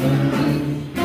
はい。